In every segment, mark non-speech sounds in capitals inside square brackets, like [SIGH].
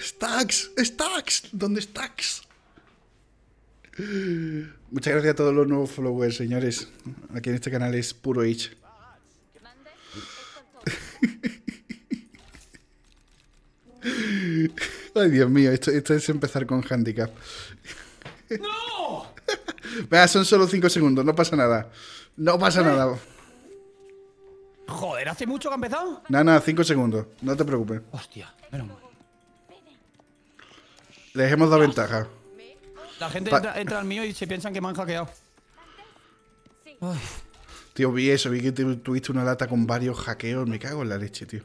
Stacks, Stacks, ¿dónde Stacks? Muchas gracias a todos los nuevos followers, señores. Aquí en este canal es puro itch. [LAUGHS] Ay, Dios mío, esto, esto es empezar con handicap. ¡No! Vea, son solo 5 segundos, no pasa nada. No pasa nada. Joder, ¿hace mucho que ha empezado? Nada, nada, 5 segundos. No te preocupes. Hostia, menos mal. Les hemos dado ventaja. La gente entra, entra al mío y se piensan que me han hackeado. Ay, Tío, vi eso, vi que tu- tuviste una lata con varios hackeos. Me cago en la leche, tío.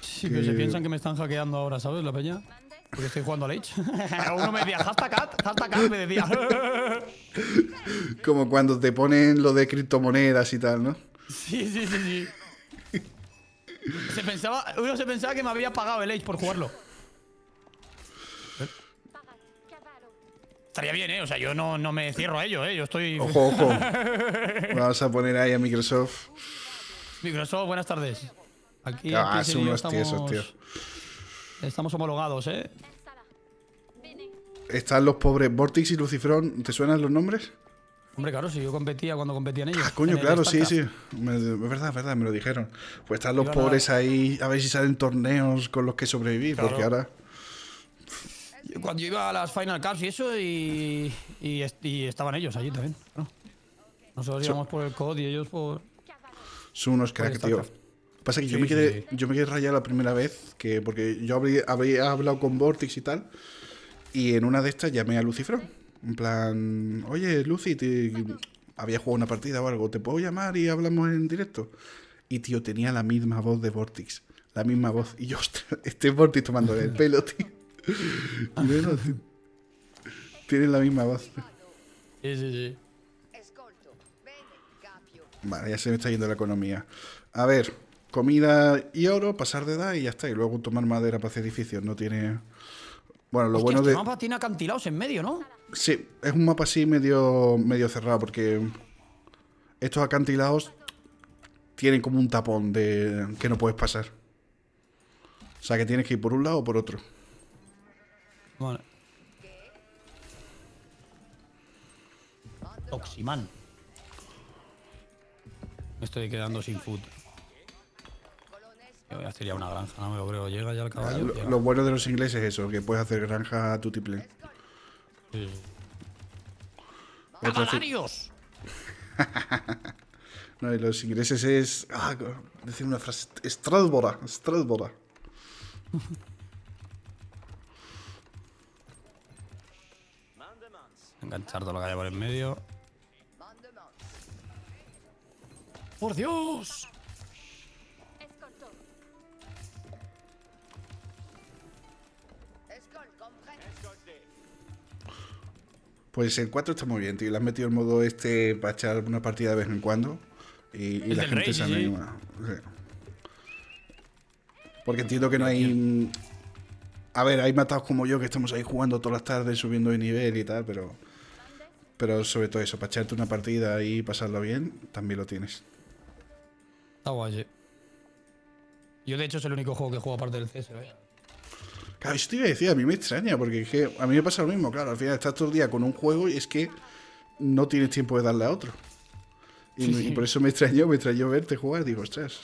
sí, pero se piensan que me están hackeando ahora, ¿sabes? La peña. Porque estoy jugando al Age. [LAUGHS] Uno me decía, hashtag cat, hashtag cat, me decía. [LAUGHS] Como cuando te ponen lo de criptomonedas y tal, ¿no? Sí, sí, sí, sí. Se pensaba, uno se pensaba que me había pagado el Age por jugarlo. Estaría bien, ¿eh? O sea, yo no, no me cierro a ello, ¿eh? Yo estoy... Ojo, ojo. [LAUGHS] Vamos a poner ahí a Microsoft. Microsoft, buenas tardes. Aquí Ah, Piensen son unos tiesos, estamos, tío. estamos homologados, ¿eh? Están los pobres Vortix y Lucifron. ¿Te suenan los nombres? Hombre, claro, si yo competía cuando competían ellos. Ah, coño, el claro, sí, sí. Es verdad, es verdad, me lo dijeron. Pues están los pobres ahí a ver si salen torneos con los que sobrevivir, Claro. porque ahora. Cuando yo iba a las Final Cups y eso, y, y, est- y estaban ellos allí también. claro. Nosotros íbamos por el COD y ellos por. Son unos cracks, tío. Pasa que yo, me quedé, sí. yo me quedé rayado la primera vez, que porque yo habría, habría hablado con Vortix y tal, y en una de estas llamé a Lucifron. En plan, oye, Lucy, te- había jugado una partida o algo, ¿te puedo llamar y hablamos en directo? Y tío, tenía la misma voz de Vortix, la misma voz. Y yo, [LAUGHS] este es Vortix tomando el pelo, tío. Bueno, tío, Tienen la misma voz. Sí, sí, sí. Vale, ya se me está yendo la economía. A ver, comida y oro, pasar de edad y ya está. Y luego tomar madera para hacer edificios. No tiene. Bueno, lo Hostia, bueno este de. mapa tiene acantilados en medio, ¿no? Sí, es un mapa así medio, medio cerrado porque estos acantilados tienen como un tapón de que no puedes pasar. O sea que tienes que ir por un lado o por otro. Vale. Oximan. Me estoy quedando sin food. Yo voy a hacer ya una granja, no me lo creo. Llega ya el caballo. Lo, bueno de los ingleses es eso, que puedes hacer granja tutiple. Sí. Otra ci- ¡Cabalarios! [LAUGHS] No, y los ingleses es. Ah, decir una frase. Strasbora. Strasbora. [LAUGHS] Enganchar todo lo que haya por en medio. ¡Por Dios! Pues el 4 está muy bien, tío. Le has metido el modo este para echar una partida de vez en cuando. Y, la gente rey, se sí, sí. anima. Sí. Porque entiendo que no hay. A ver, hay matados como yo que estamos ahí jugando todas las tardes, subiendo de nivel y tal, pero. Pero sobre todo eso, para echarte una partida y pasarlo bien, también lo tienes. Está guay, sí. Yo, de hecho, es el único juego que juego aparte del CS, ¿eh? Claro, eso te iba a decir, a mí me extraña, porque es que a mí me pasa lo mismo, claro, al final estás todo el día con un juego y es que no tienes tiempo de darle a otro. Y, Sí, y sí. por eso me extrañó, me extrañó verte jugar, digo, ostras.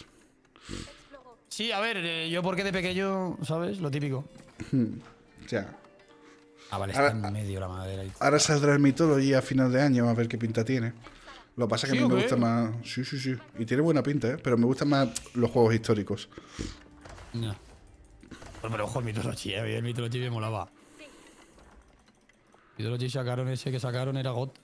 Sí, a ver, eh, yo porque de pequeño, ¿sabes? Lo típico. [LAUGHS] O sea, Ah, vale, Ahora- está en medio la madera. y- ahora saldrá el Mythology a final de año, a ver qué pinta tiene. Lo que pasa es que ¿Sí a mí me gusta más... Sí, sí, sí. Y tiene buena pinta, ¿eh? Pero me gustan más los juegos históricos. Ya. Pero, pero ojo, el Mythology, eh, el Mythology me molaba. Mythology sacaron ese que sacaron, era GOT.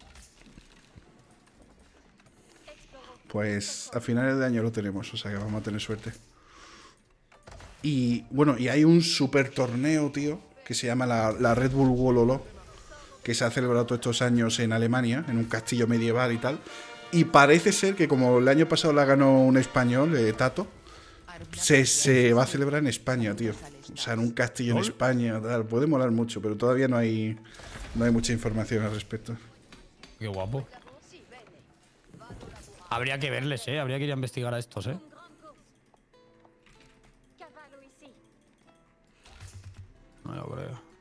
Pues a finales de año lo tenemos, o sea que vamos a tener suerte. Y bueno, y hay un super torneo, tío, que se llama la, la Red Bull Wololo, que se ha celebrado todos estos años en Alemania, en un castillo medieval y tal. Y parece ser que como el año pasado la ganó un español, eh, Tato, se, se va a celebrar en España, tío. O sea, en un castillo en España, tal. Puede molar mucho, pero todavía no hay, no hay mucha información al respecto. Qué guapo. Habría que verles, eh. Habría que ir a investigar a estos, eh. No lo creo.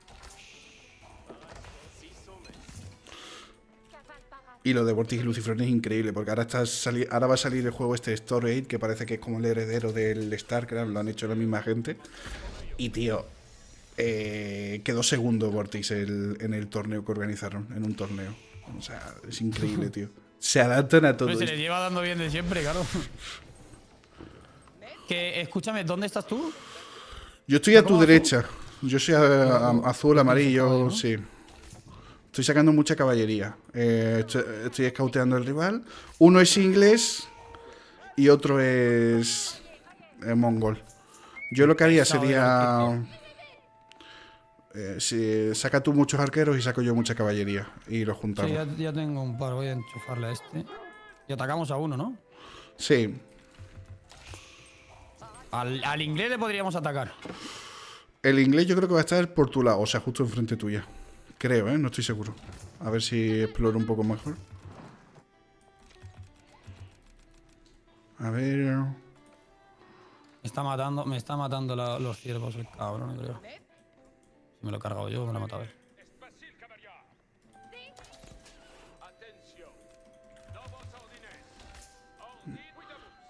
Y lo de Vortex y Lucifrón es increíble, porque ahora, está ahora va a salir el juego este Story 8, que parece que es como el heredero del StarCraft, lo han hecho la misma gente. Y tío, eh, quedó segundo Vortex en el torneo que organizaron, en un torneo. O sea, es increíble, [LAUGHS] tío. Se adaptan a todo. Pero se les lleva dando bien de siempre, claro. [LAUGHS] Escúchame, ¿dónde estás tú? Yo estoy a tu derecha. Yo soy a- a- azul, amarillo, sí. Estoy sacando mucha caballería. Eh, estoy, estoy scouteando el rival. Uno es inglés y otro es eh, mongol. Yo lo que haría sería... eh, si saca tú muchos arqueros y saco yo mucha caballería y lo juntamos. Sí, ya, ya tengo un par, voy a enchufarle a este. Y atacamos a uno, ¿no? Sí. Al, al inglés le podríamos atacar. El inglés yo creo que va a estar por tu lado, o sea, justo enfrente tuya. Creo, ¿eh? No estoy seguro. A ver si exploro un poco mejor. A ver... Me está matando, me está matando la- los ciervos el cabrón, creo. Si me lo he cargado yo, me lo he matado él.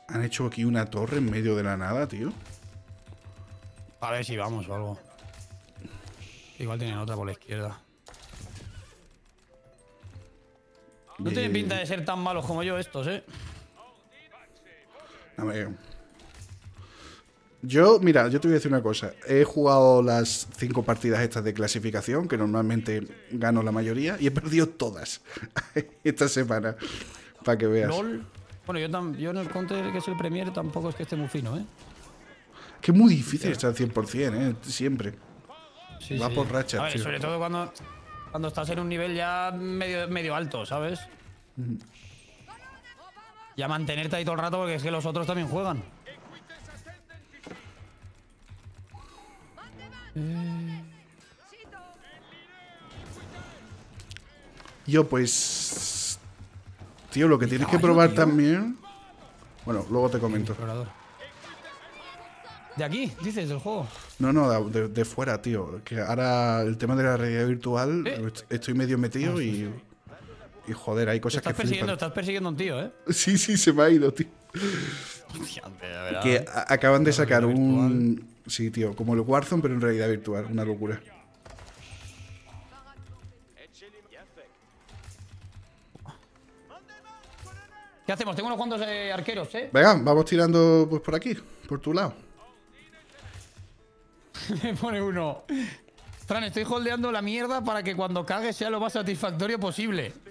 Han hecho aquí una torre en medio de la nada, tío. A ver si vamos o algo. Igual tienen otra por la izquierda. No tienen pinta de ser tan malos como yo estos, ¿eh? A ver. Yo, mira, yo te voy a decir una cosa. He jugado las cinco partidas estas de clasificación, que normalmente gano la mayoría, y he perdido todas [LAUGHS] esta semana. Para que veas. LOL. Bueno, yo, yo en el counter, que es el Premier, tampoco es que esté muy fino, ¿eh? Que es muy difícil estar al 100%, ¿eh? Siempre. Sí, Va sí. por rachas, A ver, tío. sobre todo cuando, cuando estás en un nivel ya medio, medio alto, ¿sabes? Ya mantenerte ahí todo el rato porque es que los otros también juegan. Yo, pues. Tío, lo que tienes que probar tío. también. Bueno, luego te comento. ¿De aquí? Dices, del juego. No, no, de, fuera, tío. Que ahora el tema de la realidad virtual ¿Eh? est- estoy medio metido y. Y joder, hay cosas que estás persiguiendo, flipan. estás persiguiendo a un tío, ¿eh? Sí, sí, se me ha ido, tío. Que a- acaban de sacar un. Sí, tío, como el Warzone, pero en realidad virtual. Una locura. ¿Qué hacemos? Tengo unos cuantos eh, arqueros, ¿eh? Venga, vamos tirando pues por aquí, por tu lado. [LAUGHS] Me pone uno. Fran, estoy holdeando la mierda para que cuando cague sea lo más satisfactorio posible. [LAUGHS]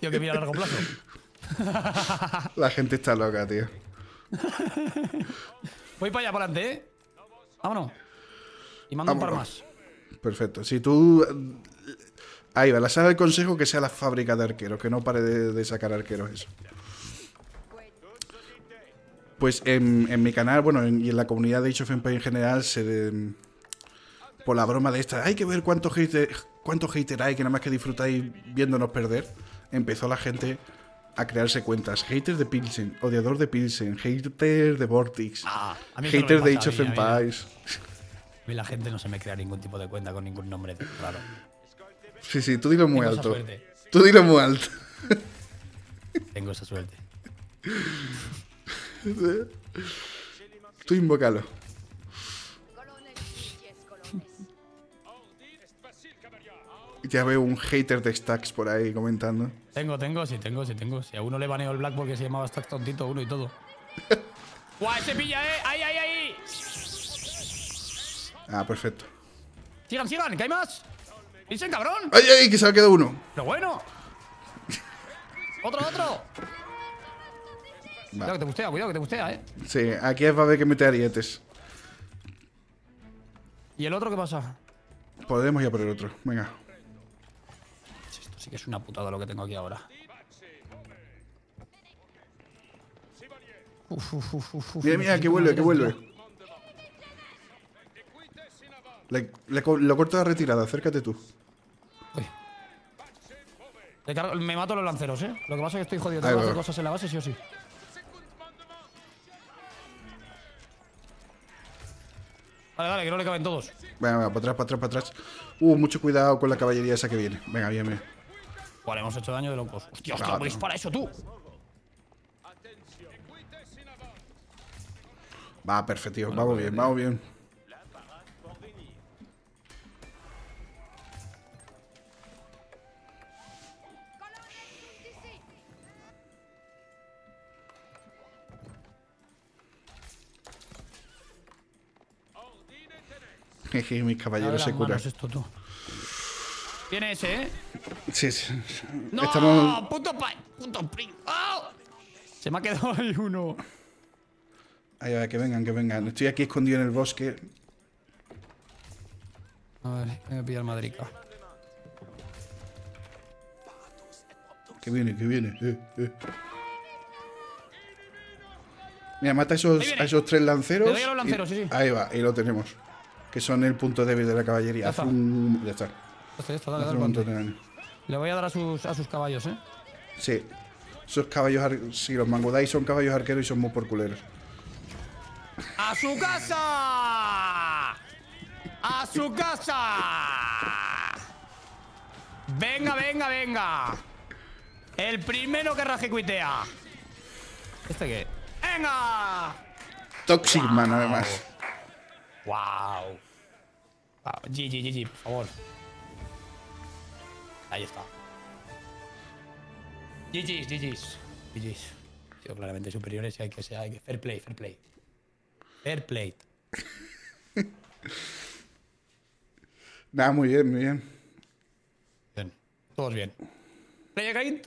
Tío, que mira a largo plazo. [LAUGHS] La gente está loca, tío. Voy para allá, para adelante, ¿eh? Vámonos. Y mando un par Vámonos. más. Perfecto. Si tú. Ahí va, la sala del consejo que sea la fábrica de arqueros, que no pare de, de sacar arqueros eso. Pues en, en mi canal, bueno, en- y en la comunidad de Age of Empires en general, se de- por la broma de esta, hay que ver cuántos hater, cuántos hater hay que nada más que disfrutáis viéndonos perder, empezó la gente a crearse cuentas. Hater de Pilsen, odiador de Pilsen, hater de Vortex, Ah, a mí eso no me hater de Age of. Empires. A mí la gente no se me crea ningún tipo de cuenta con ningún nombre raro. Sí, sí, tú dilo muy Tengo esa alto. suerte. Tú dilo muy alto. Tengo esa suerte. [LAUGHS] Tú invócalo. Colonel, 10 colones. Ya veo un hater de Stacks por ahí comentando. Tengo, tengo, sí, tengo, sí, tengo. Si a uno le baneo el black porque se llamaba Stack tontito uno y todo. [LAUGHS] ¡Guau, ese pilla, eh! ¡Ahí, ahí, ahí! Ah, perfecto. ¡Sigan, sigan! ¿Que hay más? ¡Dicen, cabrón! ¡Ay, ay! Que se ha quedado uno. ¡Pero bueno! [LAUGHS] ¡Otro, otro! Cuidado que te bustea, cuidado que te bustea, eh. Sí, aquí va a haber que meter arietes. ¿Y el otro qué pasa? Podemos ir a por el otro. Venga. Esto sí que es una putada lo que tengo aquí ahora. Uf, uf, uf, Mira, mira, que vuelve, que vuelve. Le, lo corto la retirada, acércate tú. Uy. Cargo- me mato los lanceros, eh. Lo que pasa es que estoy jodido. Tengo que hacer cosas en la base sí o sí. Vale, vale, que no le caben todos. Venga, venga, para atrás, para atrás, para atrás. Uh, mucho cuidado con la caballería esa que viene. Venga, bien, bien. Vale, hemos hecho daño de locos. Hostia, hostia, Claro. ¿cómo dispara eso tú? Va, perfecto, tío. Vamos bien, vamos bien. [LAUGHS] Jeje, mis caballeros se curan. esto, tú. Tiene ese, ¿eh? Sí, sí. ¡No! Estamos. ¡Puto pa... ¡Puto pring! ¡Ah! Se me ha quedado ahí uno. Ahí va, que vengan, que vengan. Estoy aquí escondido en el bosque. A ver, voy a pillar Madrica. Que viene, que viene. Eh, eh. Mira, mata a esos, a esos tres lanceros. Le doy a los lanceros, y- sí, sí. Ahí va, ahí lo tenemos. Que son el punto débil de la caballería. Ya está. un- Ya está. Esto, esto, dale. Le voy a dar a sus, a sus caballos, ¿eh? Sí. Esos caballos. Sí, los mangodai son caballos arqueros y son muy porculeros. ¡A su casa! ¡A su casa! Venga, venga, venga. El primero que rajecuitea. ¿Este qué? ¡Venga! Toxic Man, además. ¡Wow! wow. GG, GG, por favor. Ahí está. GG's, GG's. GG's. Sido claramente superiores y hay que ser. Hay que, fair play, fair play. Fair play. [LAUGHS] Nada, muy bien, muy bien. Bien. Todos bien. Play again.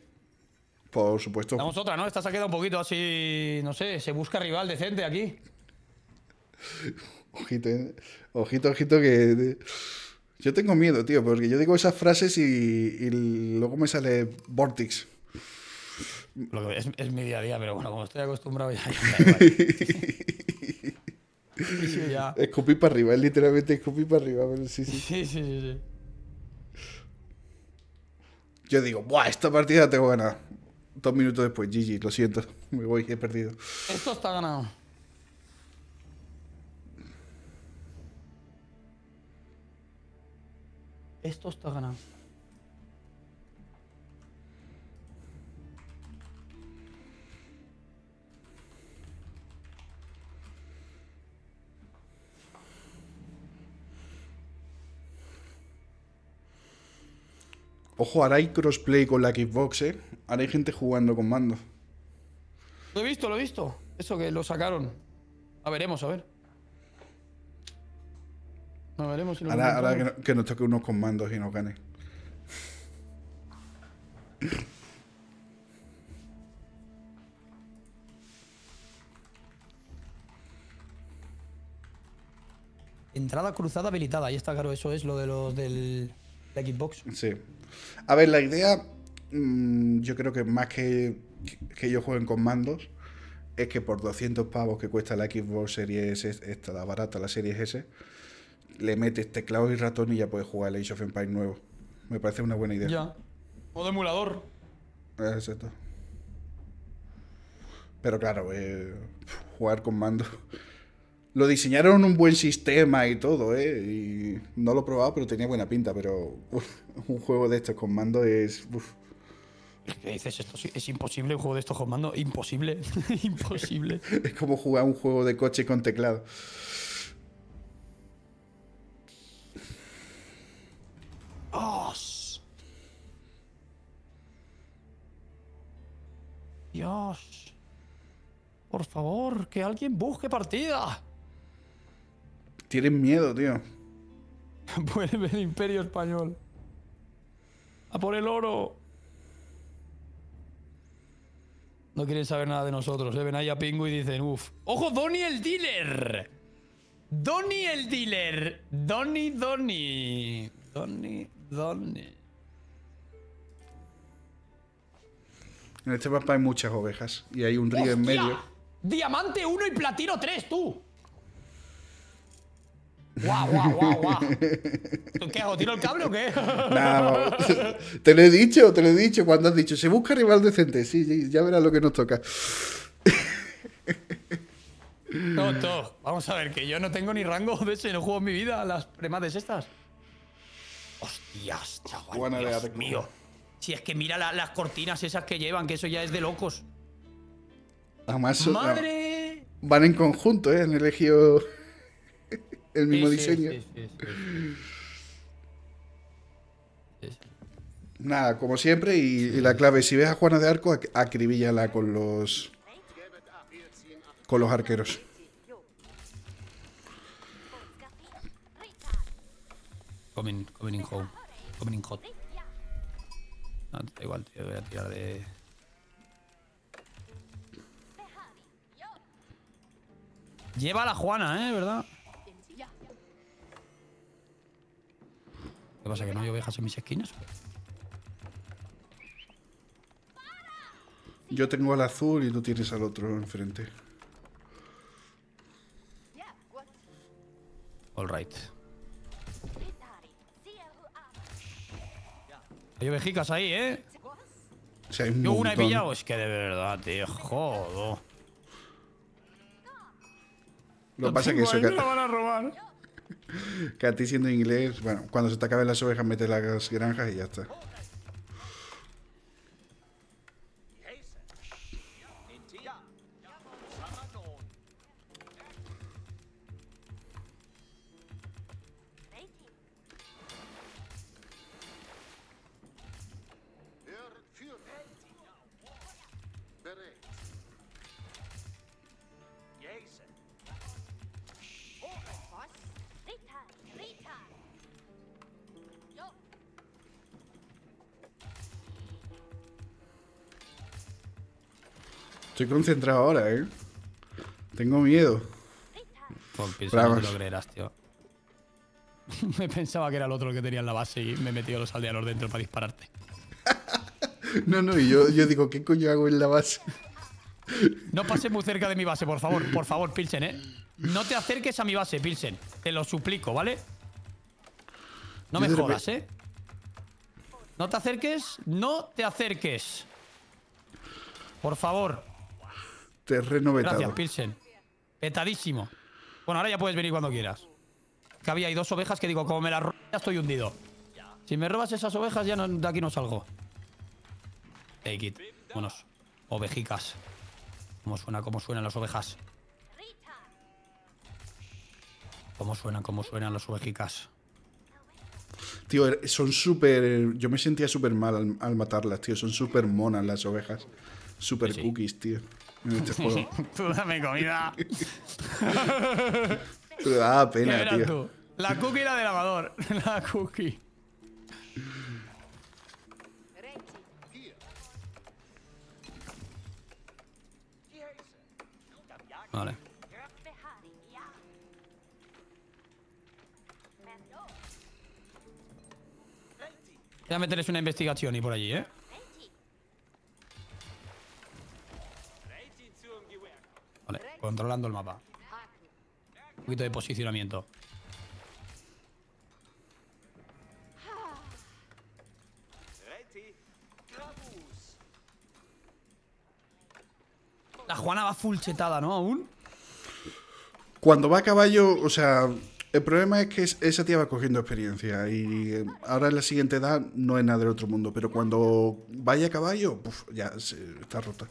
Por supuesto. Damos otra, ¿no? Esta se ha quedado un poquito así. No sé, se busca rival decente aquí. [LAUGHS] Ojito, eh. ojito, ojito que... Yo tengo miedo, tío, porque yo digo esas frases y, y luego me sale Vortex. Lo que es, es mi día a día, pero bueno, como estoy acostumbrado ya. ya. [LAUGHS] Sí. Escupí para arriba, es literalmente escupí para arriba, pero sí, sí. Sí, sí, sí, sí. Yo digo, ¡buah! Esta partida tengo ganada. Dos minutos después, GG, lo siento, [LAUGHS] me voy, he perdido. Esto está ganado. Esto está ganado. Ojo, ahora hay crossplay con la Xbox, ¿eh? Ahora hay gente jugando con mando. Lo he visto, lo he visto. Eso que lo sacaron. A veremos, a ver. A veremos si lo Ahora, ahora que, encontramos. no- que nos toque unos con mandos y nos gane. Entrada cruzada habilitada. Ahí está, claro, eso es lo de los del la Xbox. Sí. A ver, la idea, mm, yo creo que más que, que ellos jueguen con mandos, es que por 200 pavos que cuesta la Xbox Series S, esta, la barata, la Series S, le metes teclado y ratón y ya puedes jugar el Age of Empires nuevo. Me parece una buena idea. Ya. Modo emulador. Exacto. Pero claro, eh, jugar con mando. Lo diseñaron un buen sistema y todo, ¿eh? Y no lo he probado, pero tenía buena pinta. Pero uf, un juego de estos con mando es. uf. ¿Qué dices? Esto es imposible un juego de estos con mando. Imposible. [LAUGHS] imposible. [LAUGHS] Es como jugar un juego de coche con teclado. Dios. Por favor, que alguien busque partida. Tienen miedo, tío. [LAUGHS] Vuelve el imperio español. A por el oro. No quieren saber nada de nosotros. ¿eh? Ven ahí a Pingu y dicen, uff. ¡Ojo, Donny el dealer! Donny el dealer. Donny, Donny. Donny, Donny. En este mapa hay muchas ovejas y hay un río en medio. Diamante 1 y platino 3, tú. ¡Guau, guau, guau, guau! ¿Tú ¿Qué hago? ¿Tiro el cable o qué? [LAUGHS] Vamos. te lo he dicho, te lo he dicho cuando has dicho, se busca rival decente. Sí, sí, ya verás lo que nos toca. [LAUGHS] Tonto, vamos a ver, que yo no tengo ni rango de ese, no juego en mi vida las premades estas. Hostias, chaval, Dios mío. Si es que mira la- las cortinas esas que llevan, que eso ya es de locos. Además, ¡Madre! van en conjunto, ¿eh? Han elegido [LAUGHS] el mismo Sí, diseño. sí, sí. Nada, como siempre, y, y la clave, si ves a Juana de Arco, ac- acribíllala con los con los arqueros. Coming, coming in home. Coming in hot. No, da igual, tío. Voy a tirar de. Lleva a la Juana, ¿eh? ¿Verdad? ¿Qué pasa? ¿Que no hay ovejas en mis esquinas? Yo tengo al azul y tú tienes al otro enfrente. All right. Hay ovejicas ahí, ¿eh? Sea, hay un Yo una he pillado. Es que de verdad, tío. Jodo. Lo que pasa es que eso, que, me la van a robar. [LAUGHS] que a ti siendo inglés, bueno, cuando se te acaben las ovejas, mete las granjas y ya está. Estoy concentrado ahora, ¿eh? Tengo miedo. Pues pienso, Pero no lo creerás, tío. [LAUGHS] me pensaba que era el otro el que tenía en la base y me he metido los aldeanos dentro para dispararte. [LAUGHS] No, no, y yo, yo digo, ¿qué coño hago en la base? No pases muy cerca de mi base, por favor. Por favor, Pilsen, ¿eh? No te acerques a mi base, Pilsen. Te lo suplico, ¿vale? No me Yo jodas, ¿eh? No te acerques, no te acerques. Por favor. Terreno vetado. Gracias, Pilsen. Petadísimo. Bueno, ahora ya puedes venir cuando quieras. Que había hay dos ovejas que digo, como me las robas, ya estoy hundido. Si me robas esas ovejas, ya no- de aquí no salgo. Take it. Buenos. Ovejicas. ¿Cómo suena, cómo suenan las ovejas? ¿Cómo suenan, cómo suenan las ovejicas? Tío, er- son súper... Yo me sentía súper mal al, al matarlas, tío. Son súper monas las ovejas. Súper Sí, sí. cookies, tío. En este juego. [LAUGHS] Tú dame comida. [LAUGHS] Pero da ¿Qué pena, tío. tú? La cookie y la del lavador. [LAUGHS] La cookie. Vale. Voy a meterles una investigación y por allí, ¿eh? Controlando el mapa. Un poquito de posicionamiento. La Juana va full chetada, ¿no? Aún. Cuando va a caballo, o sea, el problema es que es- esa tía va cogiendo experiencia y eh, ahora en la siguiente edad no es nada del otro mundo, pero cuando vaya a caballo, ya se- está rota.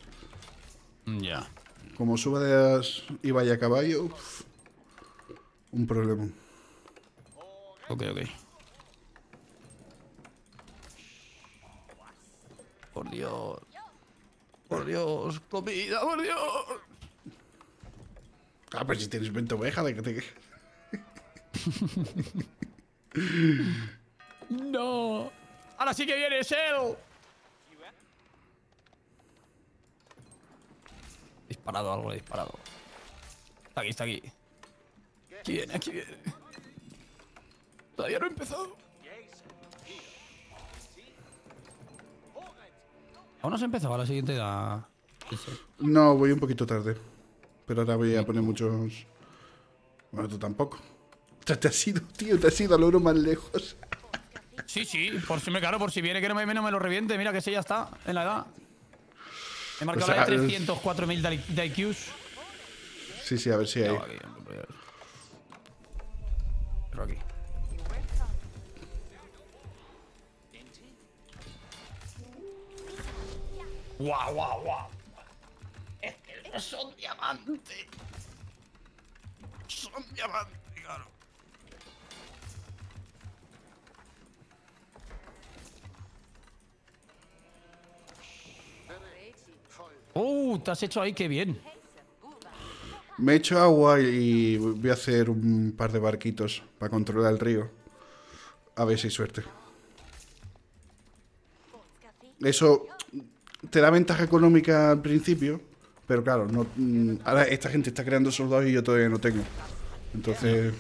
Ya. Como suba de as- y vaya a caballo, un problema. Ok, ok. Por Dios. Por Dios. Comida, por Dios. Ah, pero si tienes 20 ovejas, ¿de qué te quejas? [LAUGHS] No. Ahora sí que viene Shell. Disparado algo, le he disparado. Está aquí, está aquí. Aquí viene, aquí viene. Todavía no he empezado. Aún no se ha empezado a la siguiente edad. No, voy un poquito tarde. Pero ahora voy a poner muchos. Bueno, tú tampoco. Te, te has ido, tío, te has ido al oro más lejos. Sí, sí, por si me claro, por si viene que no me, no me lo reviente. Mira que ese ya está en la edad. He marcado sea, la de es- 304.000 de, de IQs. Sí, sí, a ver si hay. No, aquí, Pero aquí. ¡Guau, guau, guau! Es que no son diamantes. Son diamantes, ¡Uh! Te has hecho ahí, qué bien. Me he hecho agua y voy a hacer un par de barquitos para controlar el río. A ver si hay suerte. Eso te da ventaja económica al principio, pero claro, no, mm, ahora esta gente está creando soldados y yo todavía no tengo. Entonces,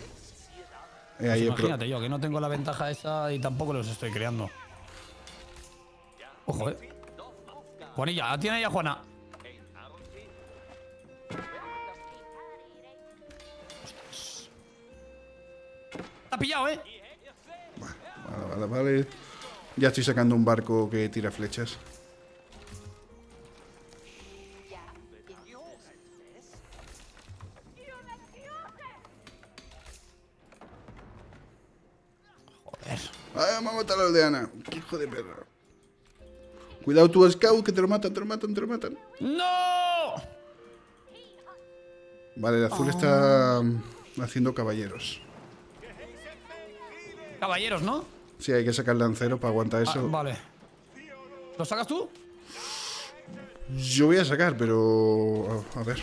eh, ahí pro- Imagínate yo, que no tengo la ventaja esa y tampoco los estoy creando. Ojo, eh. Juanilla, tiene ahí a Juana. Pillado, eh. Vale, vale, vale. Ya estoy sacando un barco que tira flechas. Joder. ¡Ah, me ha matado la aldeana! ¡Qué hijo de perra! Cuidado tu scout, que te lo matan, te lo matan, te lo matan. ¡No! Vale, el azul está mm, haciendo caballeros. Caballeros, ¿no? Sí, hay que sacar lancero para aguantar Ah, eso. vale. ¿Lo sacas tú? Yo voy a sacar, pero... A, a ver.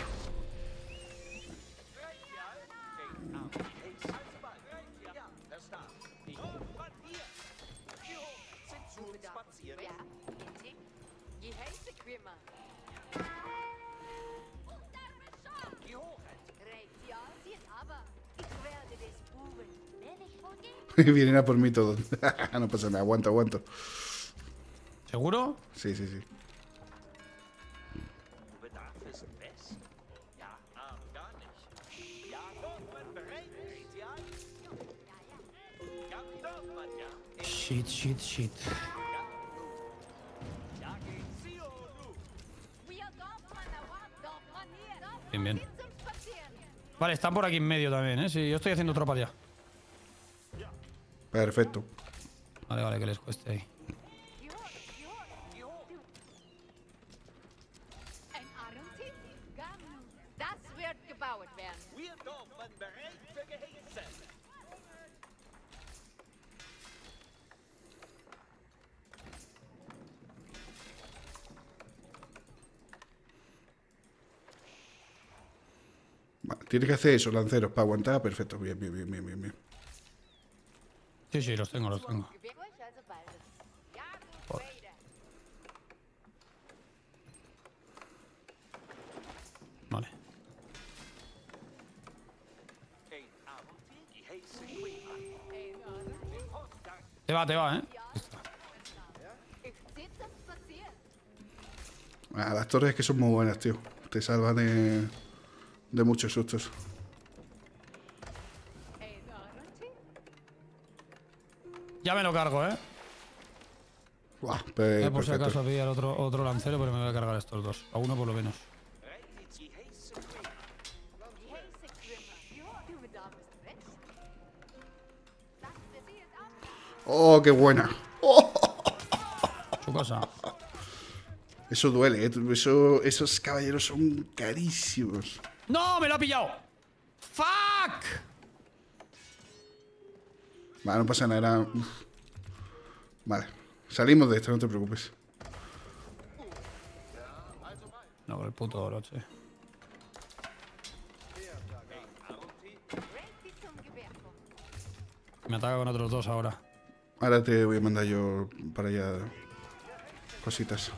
[LAUGHS] Vienen a por mí todos. [LAUGHS] no pasa nada, aguanto, aguanto. ¿Seguro? Sí, sí, sí. Shit, shit, shit. Bien, bien. Vale, están por aquí en medio también, ¿eh? Sí, yo estoy haciendo tropas ya. Perfecto. Vale, vale, que les cueste ahí. Vale, tienes que hacer eso, lanceros, para aguantar. Perfecto, bien, bien, bien, bien, bien. Sí, sí, los tengo, los tengo. Vale. Te va, te va, ¿eh? Ah, las torres que son muy buenas, tío. Te salvan de, de muchos sustos. Ya me lo cargo, ¿eh? Buah, Eh, por si acaso pillar otro, otro lancero, pero me voy a cargar estos dos. A uno por lo menos. ¡Oh, qué buena! Su casa. Eso duele, ¿eh? Eso, esos caballeros son carísimos. ¡No! ¡Me lo ha pillado! Vale, no pasa nada. era-. Vale, salimos de esto, no te preocupes. No, con el puto kommen. Me ataca con otros dos ahora. Ahora te voy a mandar yo para allá cositas.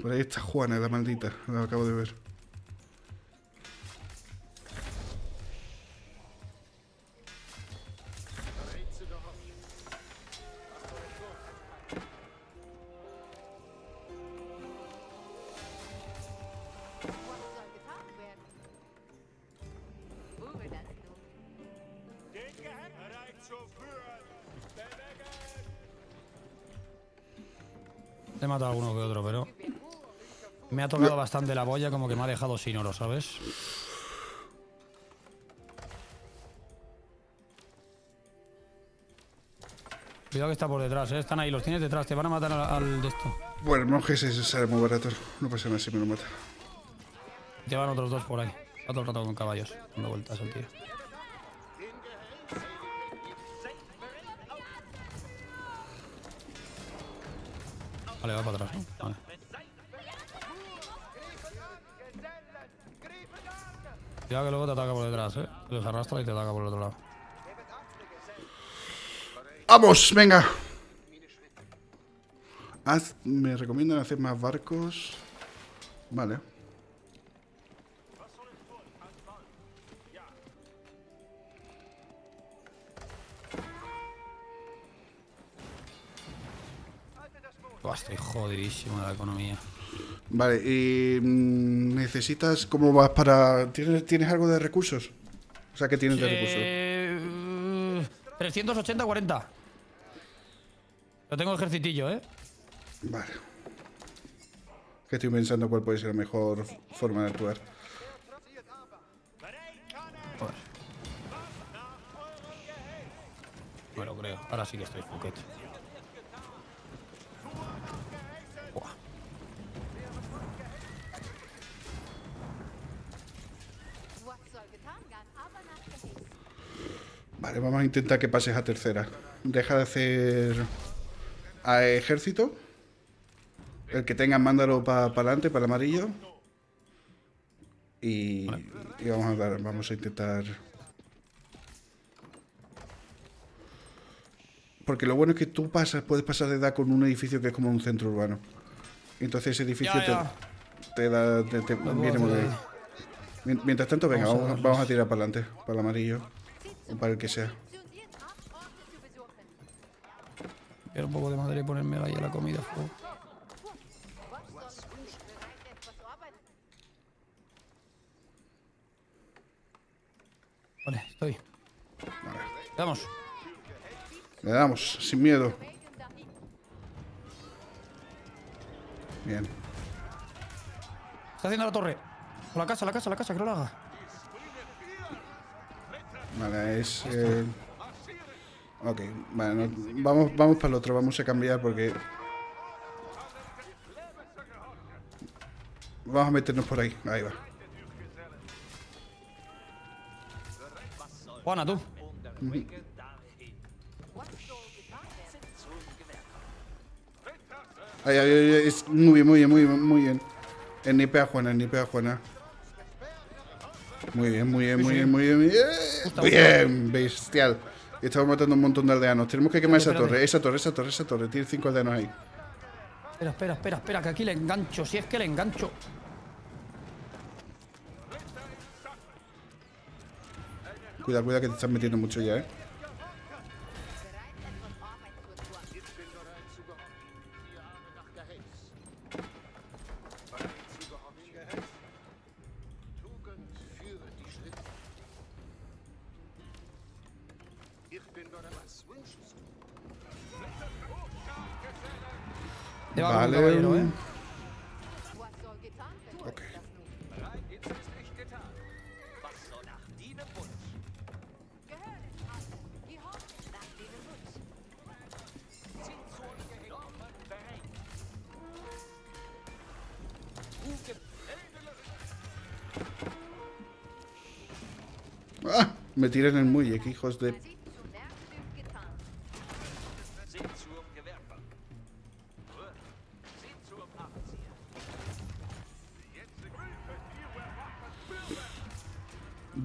Por ahí está Juana, la maldita. La acabo de ver. Bastante la boya, como que me ha dejado sin oro, ¿sabes? Cuidado que está por detrás, ¿eh? Están ahí, los tienes detrás. Te van a matar al, al de esto. Bueno, el monje se sale muy barato. No pasa nada si me lo mata. Te van otros dos por ahí. Está todo el rato con caballos. Dando vueltas el tío. Vale, va para atrás. ¿no? Vale. Cuidado que luego te ataca por detrás, ¿eh? Los arrastra y te ataca por el otro lado. ¡Vamos! ¡Venga! Haz- me recomiendan hacer más barcos. Vale. Buah, estoy jodidísimo de la economía. Vale, y mm, necesitas. ¿Cómo vas para.? ¿Tienes, ¿Tienes algo de recursos? O sea, ¿qué tienes de recursos? Eh, 380-40. Yo tengo ejercitillo, ¿eh? Vale. Que estoy pensando cuál puede ser la mejor forma de actuar. Lo creo. Ahora sí que estoy fuquet. Vale, vamos a intentar que pases a tercera. Deja de hacer. A ejército. El que tenga, mándalo para adelante, para el amarillo. Y, y vamos a dar, vamos a intentar. Porque lo bueno es que tú pasas, puedes pasar de edad con un edificio que es como un centro urbano. Entonces ese edificio Ya, te, ya. te da. te- viene muy bien. Mien- Mientras tanto, venga, Vamos a vamos a tirar para adelante, para el amarillo. Para el que sea. Quiero un poco de madera y ponerme ahí a la comida. Vale, estoy. Vamos. Le damos, sin miedo. Bien. Está haciendo la torre. O la casa, la casa, la casa, que no la haga. Vale, es. eh, Ok, vale, no- vamos, vamos para el otro, vamos a cambiar porque. Vamos a meternos por ahí, ahí va. Juana, tú. Ahí, ahí, ahí, es muy bien, muy bien, muy bien, muy bien. El nipe a Juana, el nipe a Juana. Muy bien, muy bien, muy bien, muy bien. Muy bien, muy bien bestial. Estamos matando un montón de aldeanos. Tenemos que quemar esa torre, esa torre, esa torre, esa torre. Tiene cinco aldeanos ahí. Espera, espera, espera, espera, que aquí le engancho. Si es que le engancho. Cuidado, cuidado que te estás metiendo mucho ya, eh. Bereit. Rugen, ¡Ah! Me tiré en el muelle, que hijos de.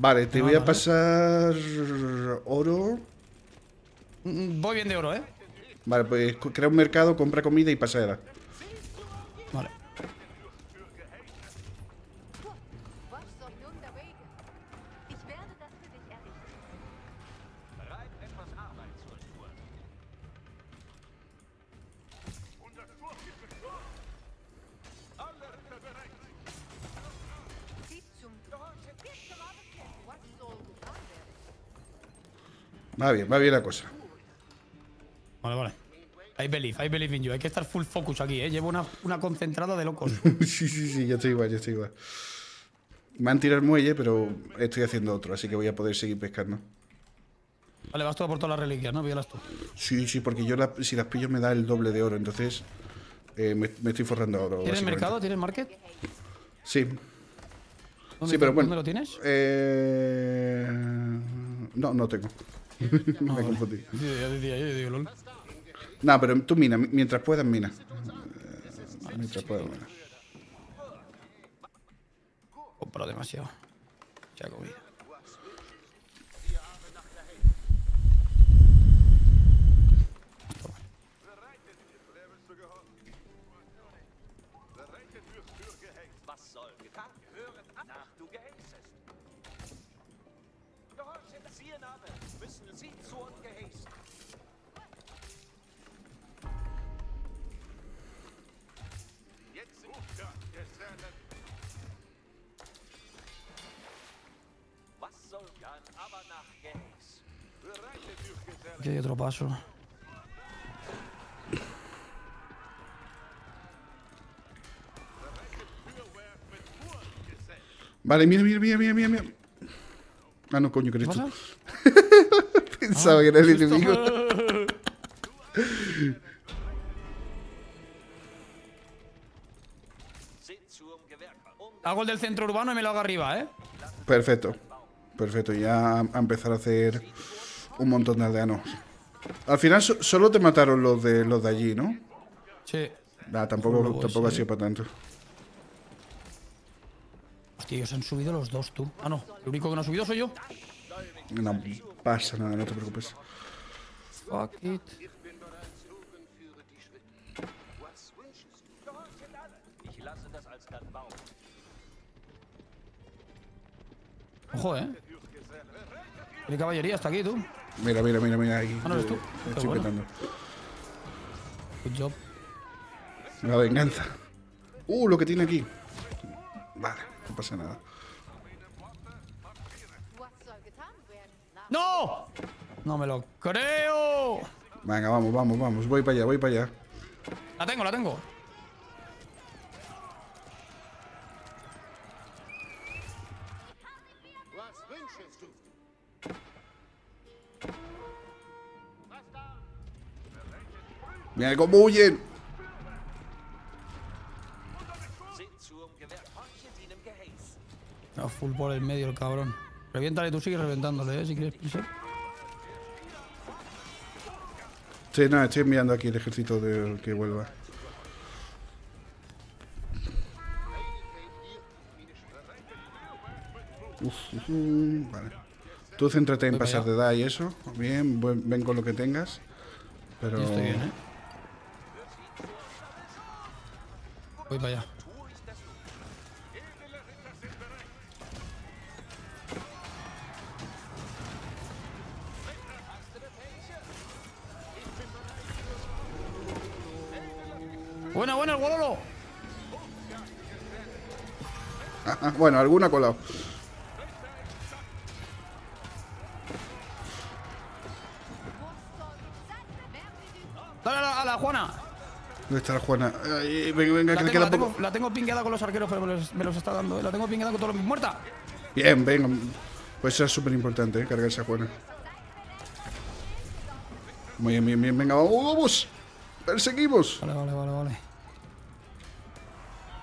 Vale, te voy a vale. pasar oro. Mm, Voy bien de oro, ¿eh? Vale, pues crea un mercado, compra comida y pasera. Va bien, va bien la cosa. Vale, vale. I believe, I believe in you. Hay que estar full focus aquí, ¿eh? Llevo una, una concentrada de locos. [LAUGHS] sí, sí, sí, ya estoy igual, ya estoy igual. Me han tirado el muelle, pero estoy haciendo otro, así que voy a poder seguir pescando. Vale, vas todo por todas las reliquias, ¿no? Píllalas tú. Sí, sí, porque yo la- si las pillo me da el doble de oro, entonces eh, me, me estoy forrando oro. ¿Tienes mercado? ¿Tienes market? Sí. ¿Dónde, Sí, pero bueno. ¿Dónde lo tienes? Eh, no, no tengo. [LAUGHS] me confundí. Ya decía yo, yo digo, lol. No, pero tú mina, mi- mientras puedas mina. Eh, Mientras puedas mina. Compro demasiado. Ya comida. Aquí hay otro paso. Vale, mira, mira, mira, mira, mira. Ah, no, coño, que ¿Qué eres tú. [LAUGHS] Pensaba que era el enemigo. Gewerk. Um Hago el del centro urbano y me lo hago arriba, ¿eh? Perfecto. Perfecto, ya a empezar a hacer un montón de aldeanos. Al final so- solo te mataron los de los de allí, ¿no? Sí. Nah, tampoco, tampoco ha sido para tanto. Hostia, ellos han subido los dos, tú. Ah, no. El único que no ha subido soy yo. No pasa nada, no te preocupes. Fuck it. Ojo, ¿eh? Mi caballería está aquí, tú. Mira, mira, mira, mira ahí. Ah, no eres tú. Eh, Estoy bueno. petando. Good job. La venganza. Uh, lo que tiene aquí. Vale, no pasa nada. ¡No! No me lo creo. Venga, vamos, vamos, vamos. Voy para allá, voy para allá. La tengo, la tengo. Mira cómo huyen. A full por el medio el cabrón. Reviéntale, tú sigues reventándole, ¿eh? Si quieres pisar. Sí, nada, estoy enviando aquí el ejército del que vuelva. Uf, uf, uf, vale. Tú céntrate en pasar de edad y eso. Bien, ven con lo que tengas. Pero. Yo estoy bien, ¿eh? Voy para allá. Buena, buena, el gololo. Ah, ah, bueno, alguna colado. Dale a la, a la Juana. ¿Dónde está la Juana? Ay, venga, venga, La que le tengo, queda la, tengo, poco. la tengo pingueada con los arqueros, pero me los, me los está dando. ¿eh? La tengo pingueada con todos los... ¡Muerta! Bien, venga. Pues eso es súper importante, ¿eh? cargarse a Juana. Muy bien, bien, bien. Venga, vamos, vamos. Perseguimos. Vale, vale, vale, vale.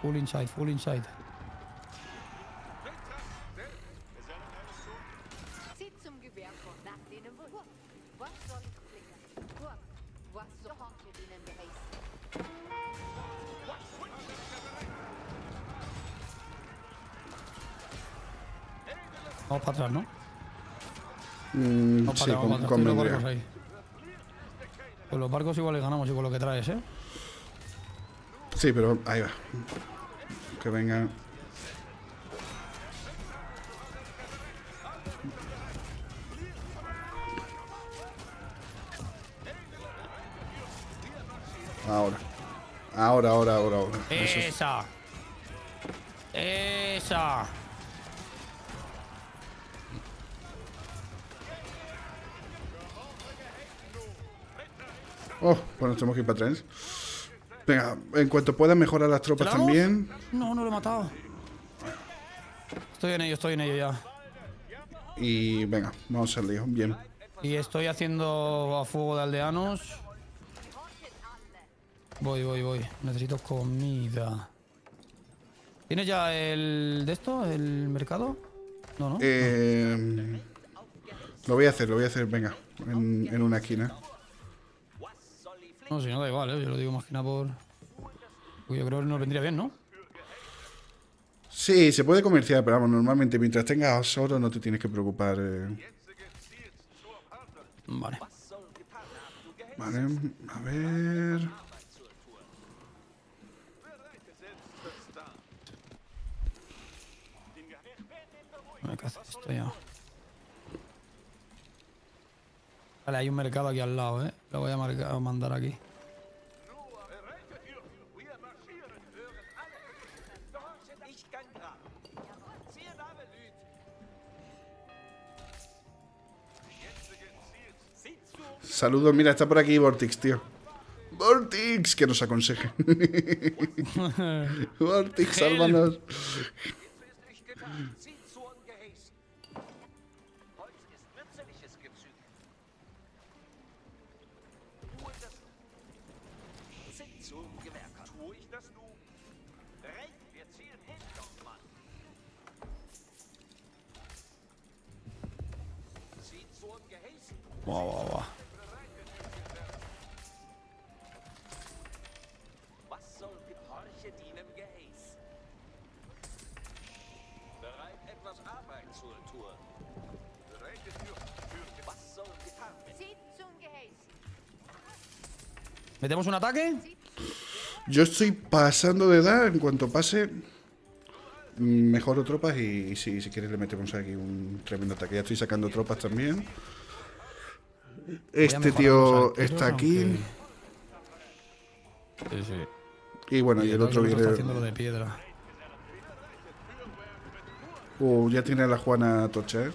Full inside, full inside. Estoy los convendría. ahí. Con los barcos igual les ganamos y con lo que traes, ¿eh? Sí, pero ahí va. Que venga. Ahora. Ahora, ahora, ahora, ahora. Esa. Esa. Oh, bueno, tenemos que ir para atrás. Venga, en cuanto pueda mejorar las tropas también. No, no lo he matado. Estoy en ello, estoy en ello ya. Y venga, vamos al lío. Bien. Y estoy haciendo a fuego de aldeanos. Voy, voy, voy. Necesito comida. ¿Tienes ya el de esto? ¿El mercado? No, no. Eh, lo voy a hacer, lo voy a hacer, venga, en, en una esquina. No, si no da igual, ¿eh? Yo lo digo más que nada por... Uy, yo creo que nos vendría bien, ¿no? Sí, se puede comerciar, pero vamos, normalmente mientras tengas oro no te tienes que preocupar. eh. Vale. Vale, a ver. Vale, ¿qué hace esto ya? Vale, hay un mercado aquí al lado, ¿eh? Lo voy a, marcar- mandar aquí. Saludos, mira, está por aquí Vortix, tío. Vortix, que nos aconseje. [LAUGHS] Vortix, sálvanos. Zum Gehäß. ¿Metemos un ataque? Yo estoy pasando de edad. En cuanto pase, mejoro tropas y, si quieres le metemos aquí un tremendo ataque. Ya estoy sacando tropas también. Este tío está aquí. aunque- Sí, sí. Y bueno, y el otro está viene. haciendo lo de piedra. Uh, ya tiene a la Juana Tocha, ¿eh?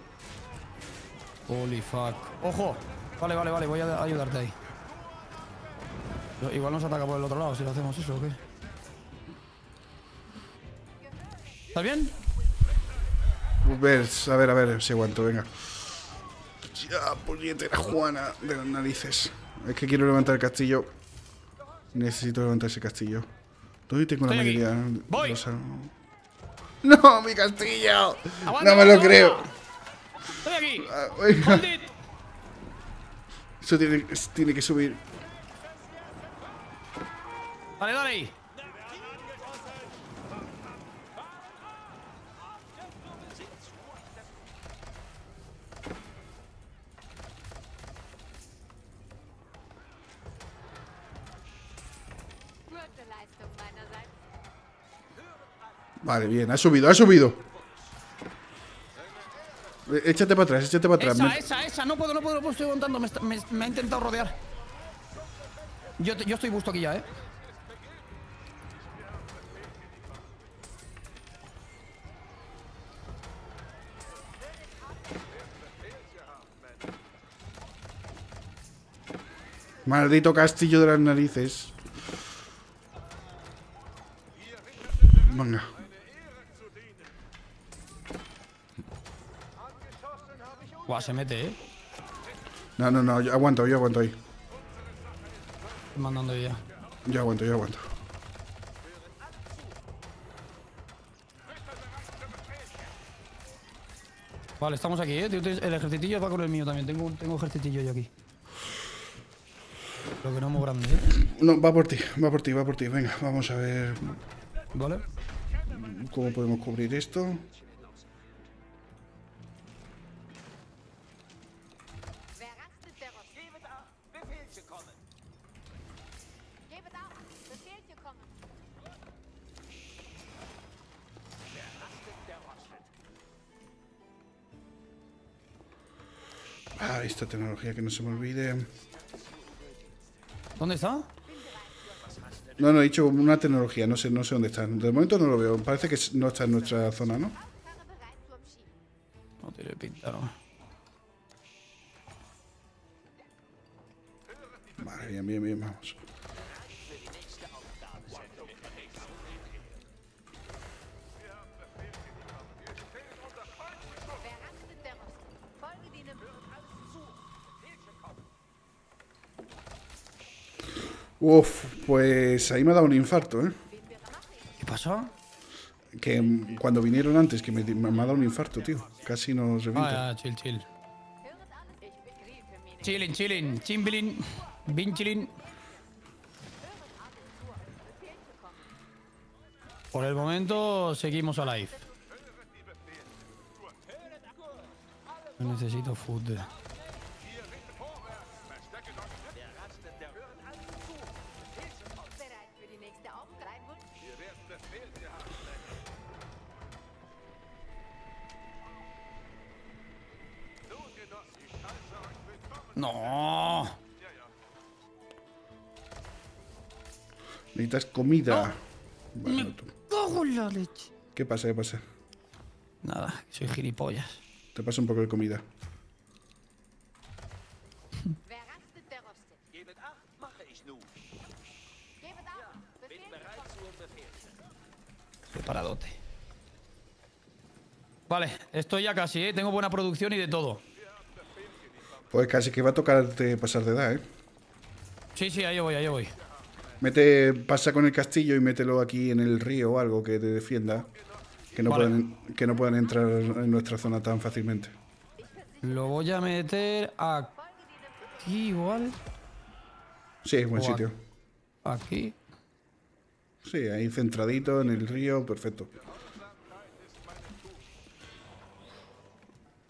Holy fuck. ¡Ojo! Vale, vale, vale, voy a ayudarte ahí. Igual nos ataca por el otro lado si lo hacemos eso o qué. ¿Estás bien? A ver, a ver, a ver si aguanto, venga. Ya, puñetera Juana de las narices. Es que quiero levantar el castillo. Necesito levantar ese castillo. ¿Dónde tengo la Estoy aquí. mayoría? de Voy. los ¡No, mi castillo! No me lo creo. Estoy aquí. Ah. Eso tiene, tiene que subir. Dale, dale ahí. Vale, bien, ha subido, ha subido. Eh, Échate para atrás, échate para atrás. Esa, esa, esa. No puedo, no puedo, no puedo. Estoy aguantando. Me, me- me ha intentado rodear. Yo, te- yo estoy busto aquí ya, ¿eh? Maldito castillo de las narices. Venga. Guau, se mete, ¿eh? No, no, no, yo aguanto, yo aguanto ahí. Estoy mandando ya. Yo aguanto, yo aguanto. Vale, estamos aquí, ¿eh? El ejercitillo va con el mío también. Tengo, tengo ejercitillo yo aquí. Lo que no es muy grande, ¿eh? No, va por ti, va por ti, va por ti. Venga, vamos a ver Vale. cómo podemos cubrir esto. Esta tecnología que no se me olvide. ¿Dónde está? No, no, he dicho una tecnología, no sé, no sé dónde está. De momento no lo veo. Parece que no está en nuestra zona, ¿no? No tiene pinta, ¿no? Vale, bien, bien, bien, vamos. Uf, pues ahí me ha dado un infarto, ¿eh? ¿Qué pasó? Que cuando vinieron antes, que me, ha dado un infarto, tío. Casi nos revienta. Ah, ya, chill, chill. Chilling, chilling, chimbilin, vinchilin. Por el momento seguimos a live. Necesito food. No. Necesitas comida. Cojo la leche. ¿Qué pasa? ¿Qué pasa? Nada, soy gilipollas. Te paso un poco de comida. Preparadote. Vale, estoy ya casi, ¿eh? Tengo buena producción y de todo. Pues casi que va a tocarte pasar de edad, ¿eh? Sí, sí, ahí voy, ahí voy. Mete, pasa con el castillo y mételo aquí en el río o algo que te defienda. Que no, Vale. puedan, que no puedan entrar en nuestra zona tan fácilmente. Lo voy a meter aquí igual. Sí, es buen O sitio. Aquí. Sí, ahí centradito en el río, perfecto.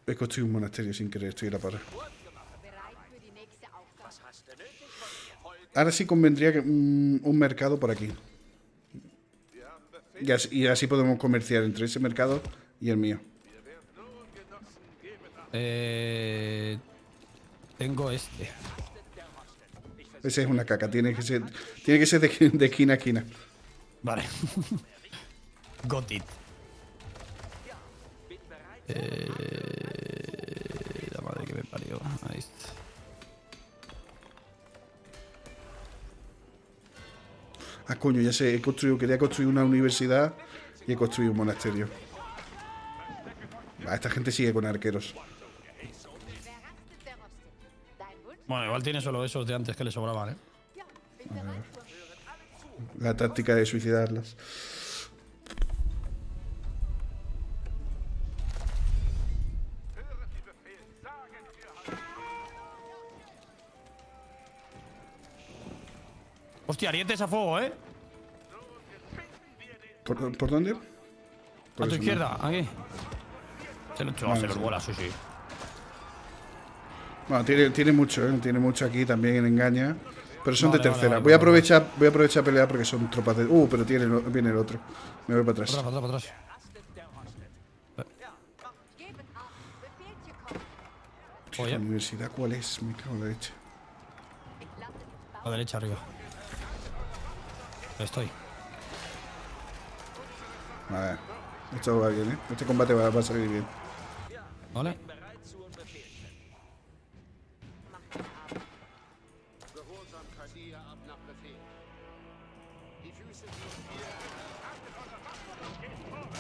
He construido un monasterio sin querer, estoy en la parra. Ahora sí convendría que, mm, un mercado por aquí. Y así, y así podemos comerciar entre ese mercado y el mío. Eh, tengo este. Ese es una caca, tiene que ser, tiene que ser de, de esquina a esquina. Vale. [LAUGHS] Got it. Eh, la madre que me parió. Ahí está. Ah, coño, ya sé, he construido, quería construir una universidad y he construido un monasterio. Ah, esta gente sigue con arqueros. Bueno, igual tiene solo esos de antes que le sobraban, ¿eh? La táctica de suicidarlas. Hostia, arietes a fuego, ¿eh? ¿Por, por dónde? A tu izquierda, aquí. Se lo echó, se los sí. bola, sí, sí. Bueno, tiene, tiene mucho, ¿eh? Tiene mucho aquí también en engaña. Pero son Vale, de tercera. vale, voy a aprovechar, voy a aprovechar a pelear porque son tropas de. Uh, pero tiene, viene el otro. Me voy para atrás. para atrás, para atrás. Oye, ¿La universidad cuál es? Me cago en la mich a la derecha, arriba. Estoy. A ver. Esto va bien, ¿eh? Este combate va, va a salir bien. ¿Vale?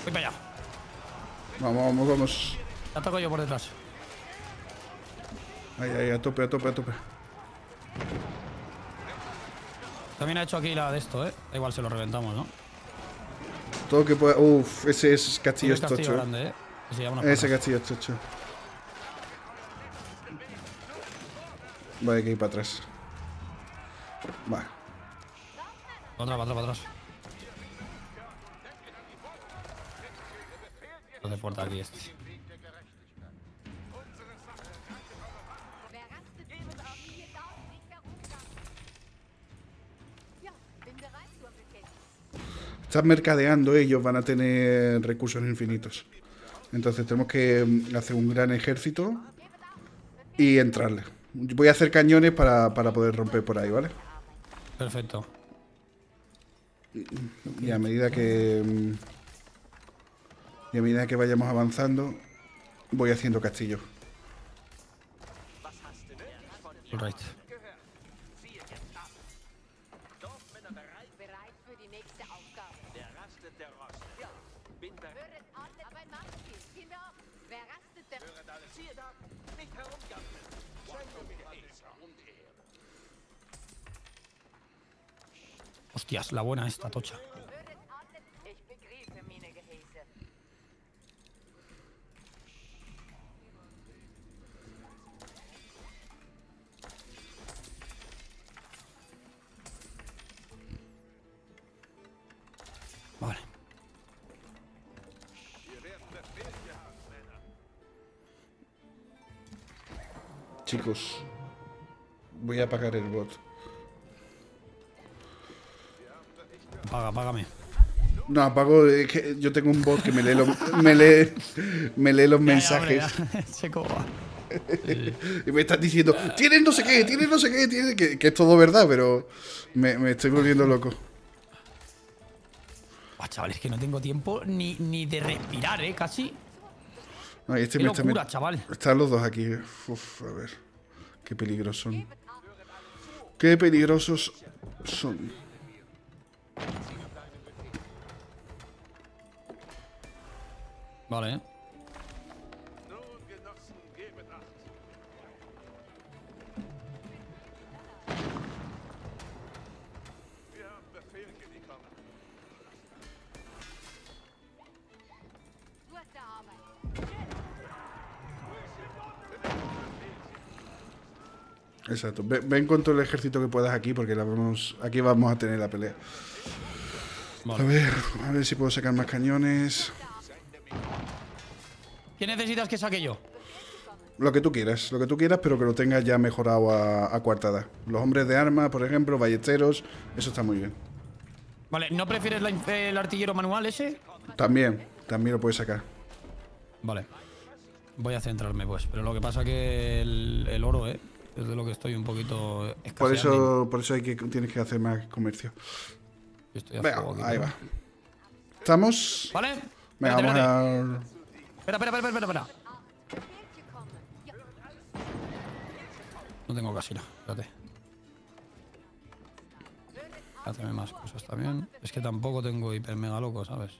Voy para allá. Vamos, vamos, vamos. Ataco yo por detrás. Ahí, ahí, a tope, a tope, a tope. También ha hecho aquí la de esto, ¿eh? Da igual, se lo reventamos, ¿no? Todo que pueda. Uf, ese es castillo el castillo estocho. grande. Que se llama unas Ese castillo estocho. Vale, hay que ir para atrás. Vale. Para atrás, para atrás, para atrás. Hace puerta aquí este. Están mercadeando, ellos van a tener recursos infinitos. Entonces tenemos que mm, hacer un gran ejército y entrarle. Voy a hacer cañones para, para poder romper por ahí, ¿vale? Perfecto. Y a medida que. mm, Y a medida que vayamos avanzando, voy haciendo castillos. Right. Hostias, la buena esta, tocha. Vale. Chicos, voy a apagar el bot. Paga, págame. No, apago. es que yo tengo un bot que me lee los, me lee, me lee los mensajes. Se [LAUGHS] coba. Y me están diciendo, tienes no sé qué, tienes no sé qué, tienes que, que es todo verdad, pero me, me estoy volviendo loco. Buah, chaval, es que no tengo tiempo ni, ni de respirar, ¿eh? Casi. No, este Qué me está locura, met- chaval. Están los dos aquí. Uf, a ver. Qué peligrosos son. Qué peligrosos son. Vale. Exacto. Ve- Ven con todo el ejército que puedas aquí porque la vamos, aquí vamos a tener la pelea. Vale. A ver, a ver si puedo sacar más cañones. ¿Qué necesitas que saque yo? Lo que tú quieras, lo que tú quieras, pero que lo tengas ya mejorado a, a coartada. Los hombres de arma, por ejemplo, ballesteros, eso está muy bien. Vale, ¿no prefieres la el artillero manual ese? También, también lo puedes sacar. Vale. Voy a centrarme, pues. Pero lo que pasa que el, el oro, ¿eh? Es de lo que estoy un poquito escaseando. Por eso, por eso hay que, tienes que hacer más comercio. Yo estoy a Venga, fuego aquí, ahí ¿no? va. ¿Estamos? ¿Vale? Venga, Espérate, vamos espérate. a... Espera, espera, espera, espera, espera. No tengo casi nada. Espérate. Hazme más cosas también. Es que tampoco tengo hiper mega loco, ¿sabes?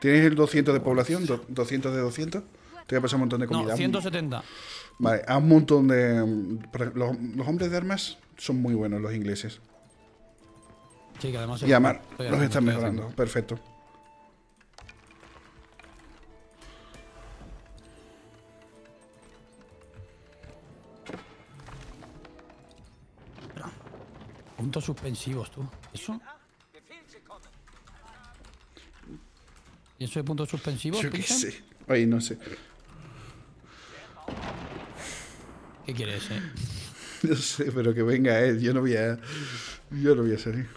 ¿Tienes el 200 de población? Do- ¿200 de 200? Te voy a pasar un montón de No, comida. 170. Vale, haz un montón de... Los, los hombres de armas son muy buenos, los ingleses. Sí, que además... Y Amar, los están mejorando. haciendo. Perfecto. Puntos suspensivos, tú. ¿Eso? ¿Y eso de puntos suspensivos? Yo qué sé. Ay, no sé. ¿Qué quieres, eh? [LAUGHS] No sé, pero que venga él. Yo no voy a... Yo no voy a salir.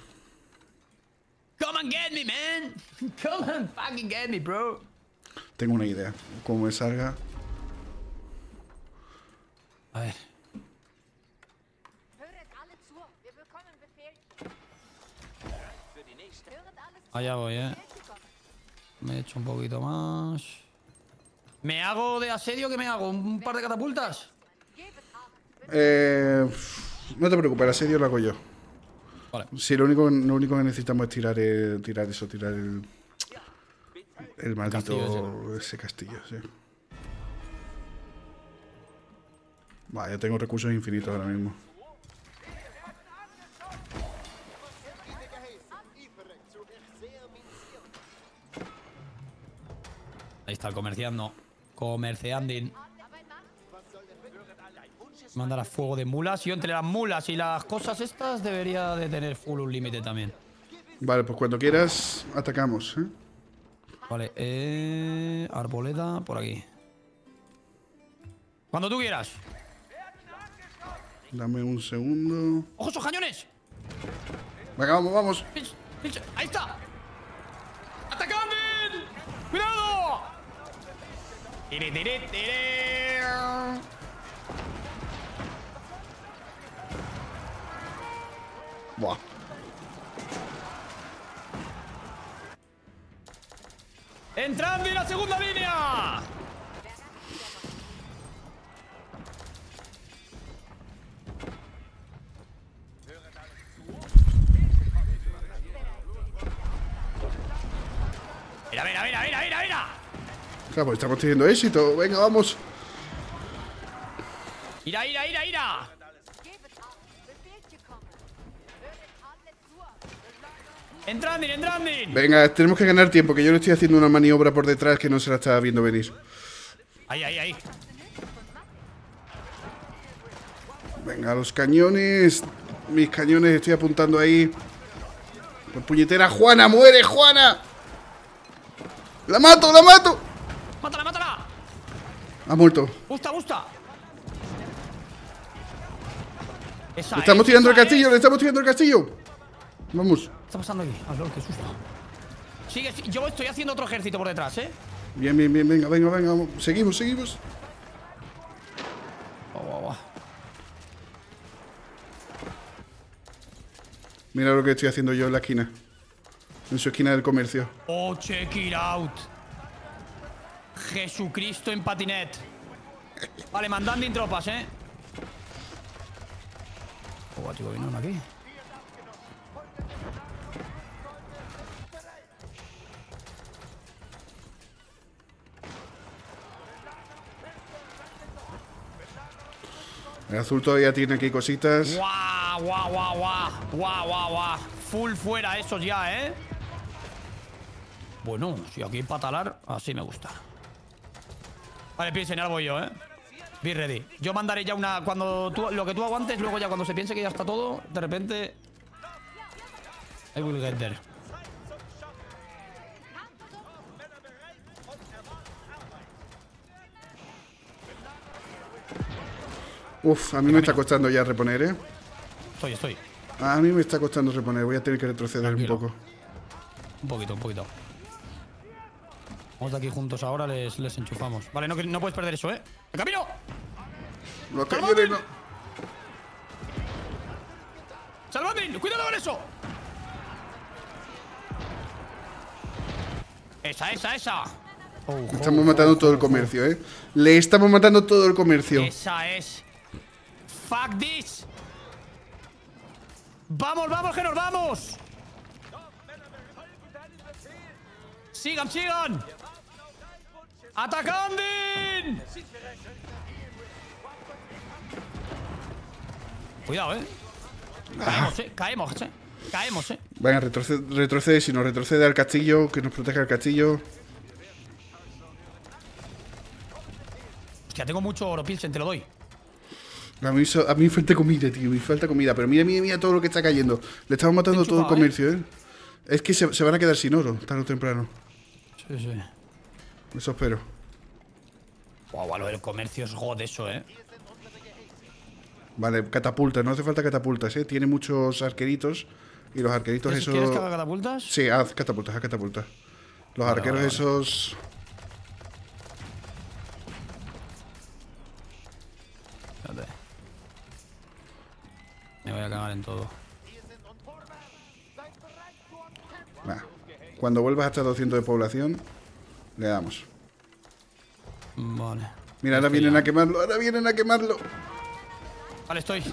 Come and get me, man. [LAUGHS] Come and fucking get me, bro. Tengo una idea. Como me salga... A ver. Allá voy, eh. Me he hecho un poquito más. ¿Me hago de asedio? ¿Qué me hago? ¿Un par de catapultas? Eh, no te preocupes, el asedio lo hago yo. Vale. Sí, lo único, lo único que necesitamos es tirar, el- tirar eso, tirar el, el maldito castillo ese castillo, sí. Va, ya tengo recursos infinitos ahora mismo. Ahí está, comerciando. Comerciando. Mandar a fuego de mulas. Yo entre las mulas y las cosas estas debería de tener full un límite también. Vale, pues cuando quieras, atacamos, ¿eh? Vale, eh, arboleda por aquí. Cuando tú quieras. Dame un segundo. ¡Ojo esos cañones! Venga, vamos, vamos. ¡Ahí está! ¡Atacadme! ¡Cuidado! Tiri, tiri, tiri. Buah. ¡Entrando en la segunda línea! Mira, mira, mira, mira, mira, mira. Claro, pues estamos teniendo éxito. Venga, vamos. Ira, ira, ira, ira. Entrandin, entrandin. Venga, tenemos que ganar tiempo, que yo le estoy haciendo una maniobra por detrás que no se la estaba viendo venir. Ahí, ahí, ahí. Venga, los cañones. Mis cañones, estoy apuntando ahí. Por puñetera, Juana, muere, Juana. La mato, la mato. ¡Mátala, mátala! Ha muerto. ¡Gusta, gusta! Esa Le estamos es, tirando el castillo, es. le estamos tirando el castillo. Vamos. ¿Qué está pasando aquí? Ah, lol, qué susto. Sigue, sí, yo estoy haciendo otro ejército por detrás, ¿eh? Bien, bien, bien, venga, venga, venga. Seguimos, seguimos. Guau, guau, guau. Mira lo que estoy haciendo yo en la esquina. En su esquina del comercio. Oh, check it out. Jesucristo en patinet. Vale, mandando en tropas, ¿eh? Oh, chico, vinieron aquí. El azul todavía tiene aquí cositas. Guau, guau, guau, guau. Guau, guau, guau. Full fuera esos ya, ¿eh? Bueno, si aquí patalar, así me gusta. Vale, piensen, ahora voy yo, ¿eh? Be ready. Yo mandaré ya una... Cuando lo que tú aguantes, luego ya cuando se piense que ya está todo, de repente... I will get there. Uf, a mí me está costando ya reponer, ¿eh? Estoy, estoy. A mí me está costando reponer. Voy a tener que retroceder Tranquilo. un poco. Un poquito, un poquito. Vamos de aquí juntos ahora, les, les enchufamos. Vale, no, que- no puedes perder eso, ¿eh? ¡El camino! Los cañones no. ¡Salvadín! ¡Cuidado con eso! Esa, esa, esa. Oh, oh, Estamos matando oh, todo el comercio, ¿eh? Le estamos matando todo el comercio. Esa es. Fuck this. Vamos, vamos, que nos vamos. Sigan, sigan. ¡Atacandin! Cuidado, eh. Caemos, eh. Caemos, eh. Caemos, eh. Venga, retrocede, retrocede. Si nos retrocede al castillo, que nos proteja el castillo. Hostia, tengo mucho oro, Pilsen, te lo doy. A mí, a mí me falta comida, tío. Me falta comida. Pero mira, mira, mira todo lo que está cayendo. Le estamos matando todo el enchufado, comercio, ¿eh? Es que se, se van a quedar sin oro, tarde o temprano. Sí, sí. Eso espero. Guau, guau, lo del comercio es god eso, eh. Vale, catapultas. No hace falta catapultas, ¿eh? Tiene muchos arqueritos. Y los arqueritos ¿Quieres, esos... ¿Quieres que haga catapultas? Sí, haz catapultas, haz catapultas. Los Vale, arqueros vale, vale. esos... Me voy a cagar en todo. Cuando vuelvas hasta 200 de población, le damos. Vale. Mira, ahora vienen a quemarlo, ahora vienen a quemarlo. Vale, estoy.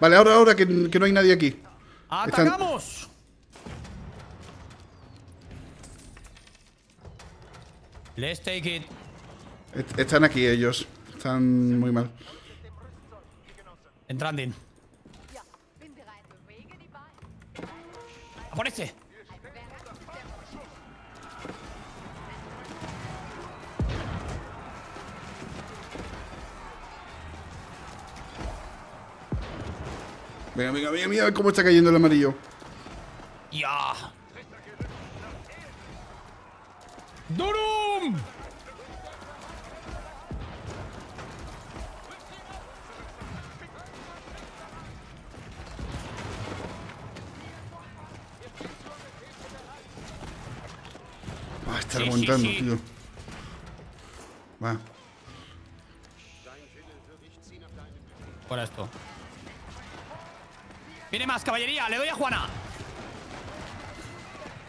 Vale, ahora, ahora, que, que no hay nadie aquí. Están- ¡Atacamos! Let's take it. Est- Están aquí ellos. Están muy mal. Die Beine. ¡A por este! Venga, venga, venga, mira cómo está cayendo el amarillo. ¡Ya! Tío. Va. Fuera esto. Viene más, caballería. Le doy a Juana.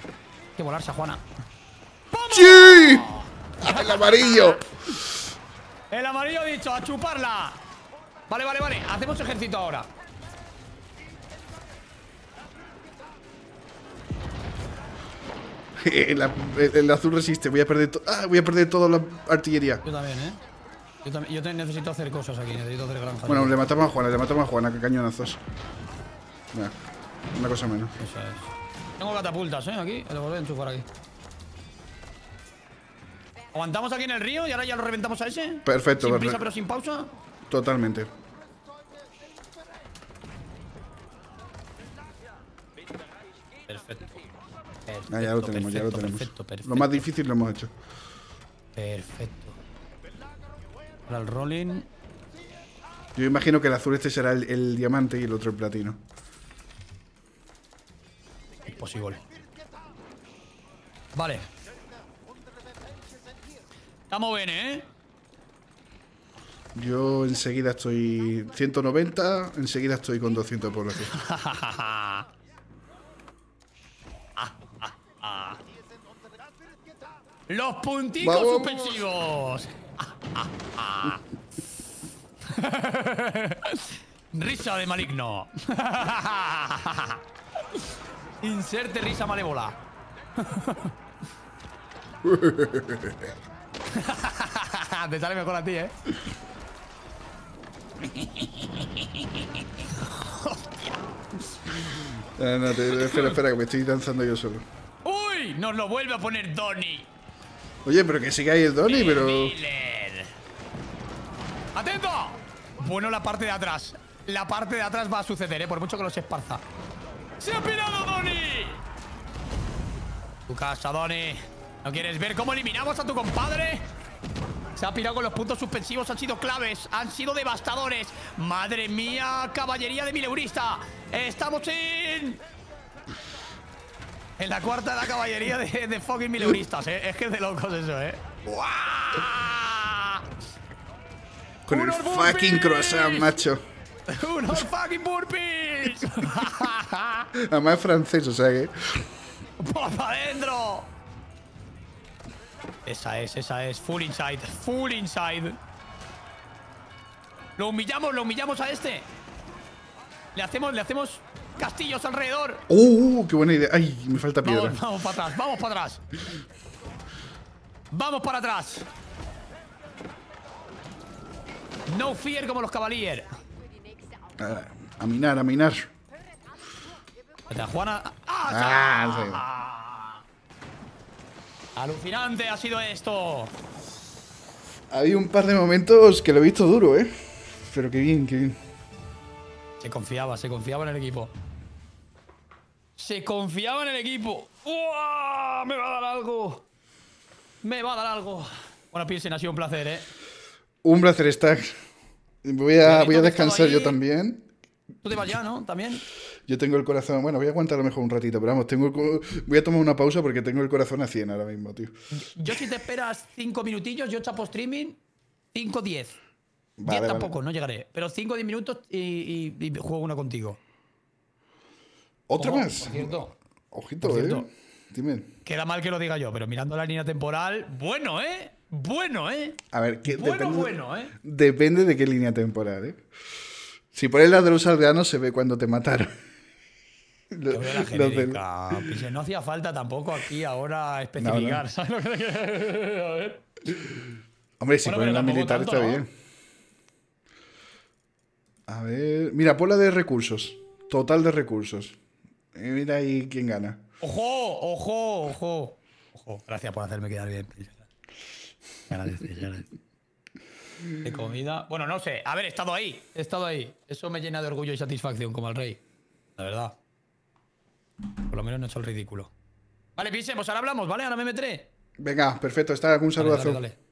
Hay que volarse a Juana. ¡Sí! [LAUGHS] ¡El amarillo! El amarillo ha dicho, a chuparla. Vale, vale, vale. Hacemos ejército ahora. [LAUGHS] El, el- azul resiste. Voy a perder, ah, voy a perder toda la artillería. Yo también, ¿eh? Yo, también, yo te- necesito hacer cosas aquí. Necesito hacer granjas. Bueno, le matamos a Juana, le matamos a Juana, que cañonazos. Una cosa menos. Eso es. Tengo catapultas, ¿eh? Aquí. Lo voy a enchufar aquí. ¿Aguantamos aquí en el río y ahora ya lo reventamos a ese? Perfecto, Sin prisa pero sin pausa. Totalmente. Ah, ya lo tenemos, ya lo tenemos. Perfecto, perfecto. Lo más difícil lo hemos hecho. Perfecto. Ahora el rolling. Yo imagino que el azul este será el, el diamante y el otro el platino. Imposible. Vale. Estamos bien, ¿eh? Yo enseguida estoy 190, enseguida estoy con 200 de población. Los punticos Vamos. suspensivos. [LAUGHS] risa de maligno. [LAUGHS] Inserte risa malévola. [LAUGHS] Te sale mejor a ti, ¿eh? Ah, no, te- espera, espera, que me estoy danzando yo solo. ¡Uy! Nos lo vuelve a poner Donny. Oye, pero que sigue ahí el Donny, pero. ¡Atento! Bueno, la parte de atrás. La parte de atrás va a suceder, ¿eh? Por mucho que los esparza. ¡Se ha pirado Donny! Tu casa, Donny. ¿No quieres ver cómo eliminamos a tu compadre? Se ha pirado con los puntos suspensivos, han sido claves, han sido devastadores. Madre mía, caballería de mileurista. Estamos en. En la cuarta de la caballería de, de fucking mileuristas, ¿eh? Es que es de locos eso, ¿eh? Con el ¡Unos fucking croissant, macho. ¡Unos fucking burpees! [LAUGHS] Además es francés, o sea que. ¡Para adentro! Esa es, esa es. Full inside. Full inside. Lo humillamos, lo humillamos a este. Le hacemos, le hacemos castillos alrededor. ¡Uh! ¡Qué buena idea! ¡Ay! Me falta piedra. Vamos, vamos para atrás, vamos para atrás. Vamos para atrás. No fear como los Cavalier. Ah, a minar, a minar. Espera, Juana. ¡Ah! Ah, Alucinante ha sido esto. Hay un par de momentos que lo he visto duro, ¿eh? Pero qué bien, qué bien. Se confiaba, se confiaba en el equipo. Se confiaba en el equipo. ¡Uah! Me va a dar algo. Me va a dar algo. Bueno, Pilsen, ha sido un placer, ¿eh? Un placer stack. Voy a, voy a descansar yo también. Tú te vas ya, ¿no? También. Yo tengo el corazón. Bueno, voy a aguantar a lo mejor un ratito, pero vamos, tengo el voy a tomar una pausa porque tengo el corazón a 100 ahora mismo, tío. Yo si te esperas 5 minutillos, yo chapo streaming 5 10. 10 Vale, vale. tampoco, no llegaré. Pero 5 10 minutos y, y- y juego una contigo. ¿Otra Ojo, más? Por cierto, Ojito, por ¿eh? cierto. Dime. queda mal que lo diga yo, pero mirando la línea temporal, bueno, ¿eh? Bueno, ¿eh? A ver, que Bueno, depende, bueno, ¿eh? depende de qué línea temporal, ¿eh? Si pones la de los aldeanos se ve cuando te mataron. [LAUGHS] Del- genérica. Pise, No hacía falta tampoco aquí ahora especificar. No, no. ¿Sabes lo que te quiero decir? A ver. Hombre, si Bueno, pones la militar tanto, está ¿no? bien. A ver. Mira, pon la de recursos. Total de recursos. Y mira ahí quién gana. ¡Ojo! ¡Ojo! ¡Ojo! Ojo. Gracias por hacerme quedar bien. Pise. Agradeces, agradeces. De comida. Bueno, no sé. Haber estado ahí. He estado ahí. Eso me llena de orgullo y satisfacción como al rey. La verdad. Por lo menos no he hecho el ridículo. Vale, Pise, pues ahora hablamos, ¿vale? Ahora me meteré. Venga, perfecto. Está un Dale, saludazo. dale, dale.